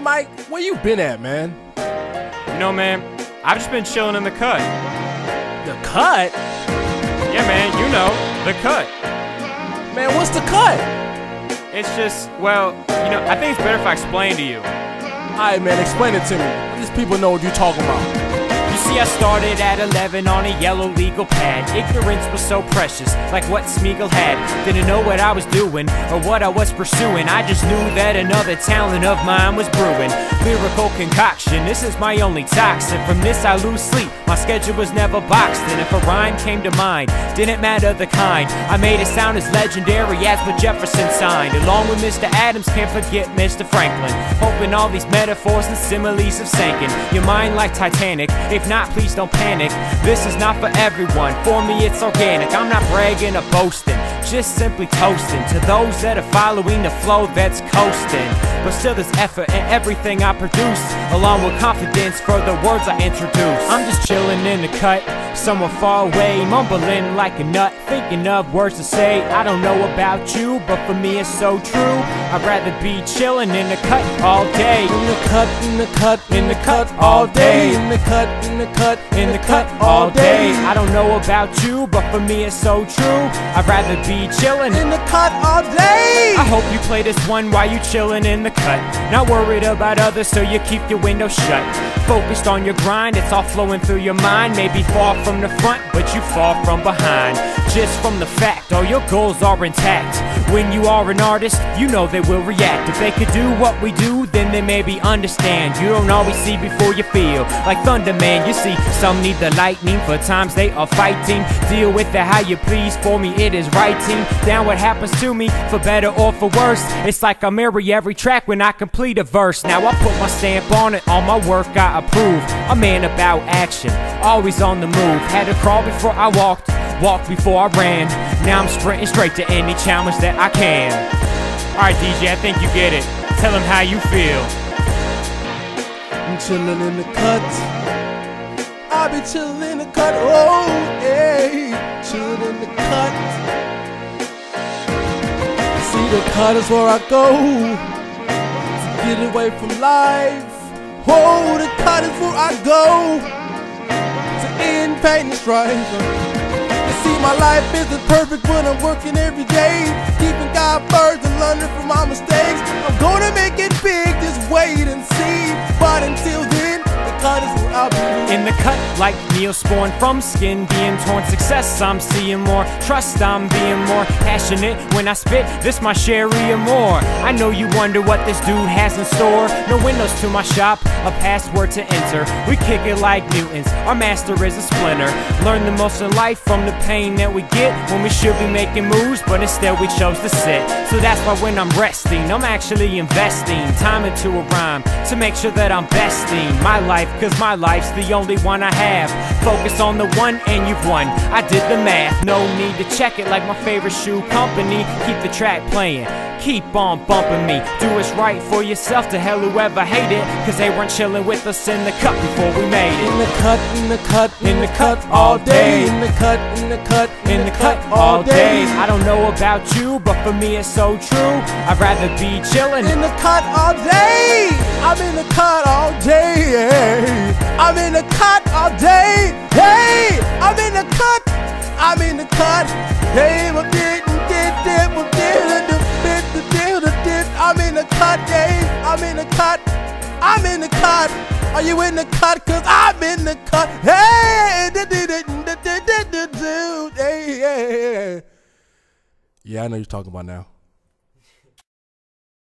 Hey, Mike, where you been at, man? You know, man, I've just been chilling in the cut. The cut? Yeah, man, you know, the cut. Man, what's the cut? It's just, well, you know, I think it's better if I explain to you. Alright, man, explain it to me. These people know what you're talking about. See, I started at 11 on a yellow legal pad. Ignorance was so precious, like what Smeagol had. Didn't know what I was doing or what I was pursuing. I just knew that another talent of mine was brewing. Lyrical concoction, this is my only toxin. From this, I lose sleep. My schedule was never boxed in. If a rhyme came to mind, didn't matter the kind. I made it sound as legendary as what Jefferson signed. Along with Mr. Adams, can't forget Mr. Franklin. Hoping all these metaphors and similes have sinking your mind like Titanic. If not, please don't panic. This is not for everyone. For me, it's organic. I'm not bragging or boasting, just simply toasting to those that are following the flow that's coasting. But still, there's effort in everything I produce, along with confidence for the words I introduce. I'm just chilling in the cut, somewhere far away, mumbling like a nut, thinking of words to say. I don't know about you, but for me, it's so true. I'd rather be chilling in the cut all day. In the cut, in the cut, in the cut all day. In the cut, in the cut, in the cut all day. I don't know about you, but for me it's so true. I'd rather be chillin' in the cut all day. I hope you play this one while you chillin' in the cut. Not worried about others, so you keep your window shut. Focused on your grind, it's all flowing through your mind. Maybe far from the front, but you far from behind. Just from the fact, all your goals are intact. When you are an artist, you know they will react. If they could do what we do, then they maybe understand. You don't always see before you feel. Like Thunder Man, you see, some need the lightning. For times they are fighting. Deal with it how you please. For me, it is writing down what happens to me, for better or for worse. It's like I marry every track when I complete a verse. Now I put my stamp on it, all my work I approve. A man about action, always on the move. Had to crawl before I walked, walk before I ran. Now I'm sprinting straight to any challenge that I can. Alright, DJ, I think you get it. Tell him how you feel. I'm chillin' in the cut. I be chillin' in the cut. Oh, hey, chillin' in the cut. See, the cut is where I go to get away from life. Oh, the cut is where I go to end pain and strife. See, my life isn't perfect, but I'm working every day, keeping God first and learning from my mistakes. I'm gonna make it big, just wait and see. The cut, like Neosporin from skin being torn. Success, I'm seeing more. Trust, I'm being more passionate when I spit. This my sherry and more. I know you wonder what this dude has in store. No windows to my shop, a password to enter. We kick it like Newtons. Our master is a splinter. Learn the most in life from the pain that we get when we should be making moves, but instead we chose to sit. So that's why when I'm resting, I'm actually investing time into a rhyme to make sure that I'm besting my life, cause my life's the only one I have. Focus on the one and you've won. I did the math, no need to check it like my favorite shoe company. Keep the track playing, keep on bumping me. Do what's right for yourself to hell whoever hate it, cause they weren't chilling with us in the cut before we made it. In the cut, in the cut, in the cut all day. In the cut, in the cut, in the cut all day. I don't know about you, but for me it's so true. I'd rather be chilling in the cut all day. I'm in the cut all day. I'm in the cut all day. I'm in the cut, yeah. I'm in the cut. I'm in the cut. Are you in the cut? Cause I'm in the cut. Hey, yeah, I know you're talking about now.